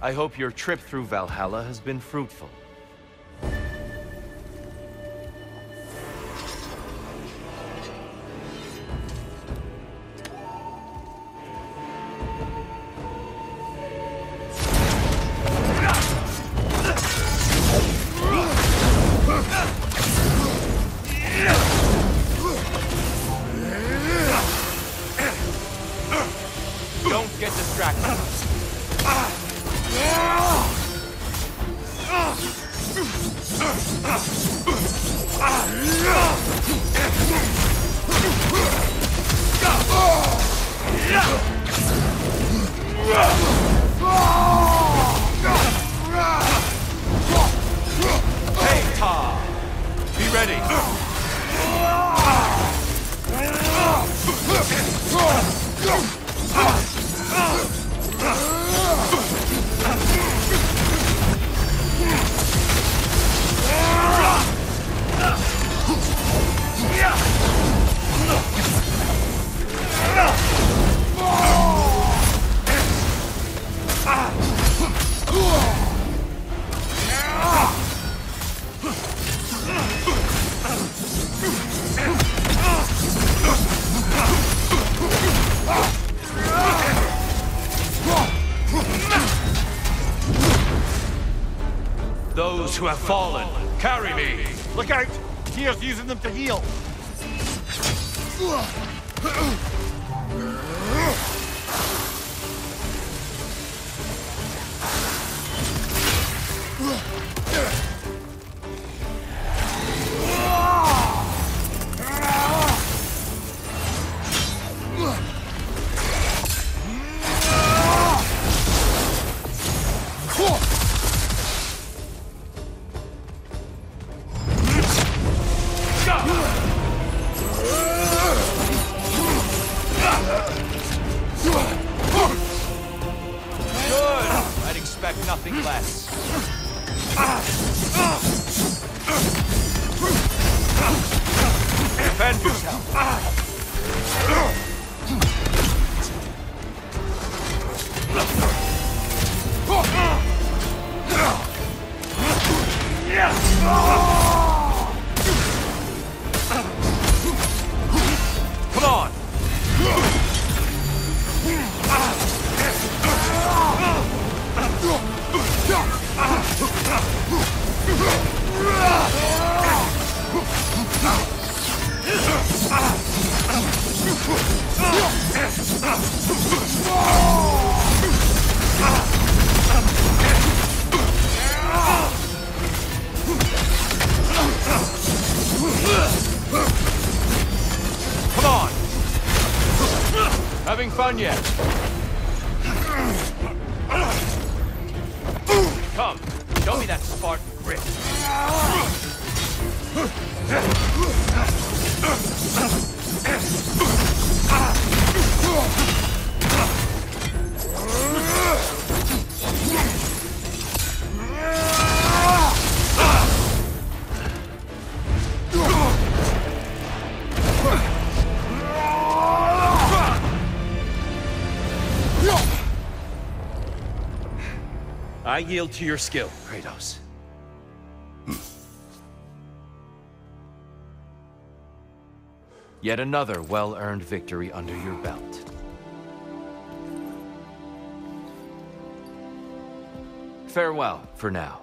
I hope your trip through Valhalla has been fruitful. Hey, Those who have fallen, carry me! Look out! Tyr's using them to heal. Less. Defend Come on! Having fun yet? Come, show me that Spartan grit. I yield to your skill, Kratos. Hmm. Yet another well-earned victory under your belt. Farewell for now.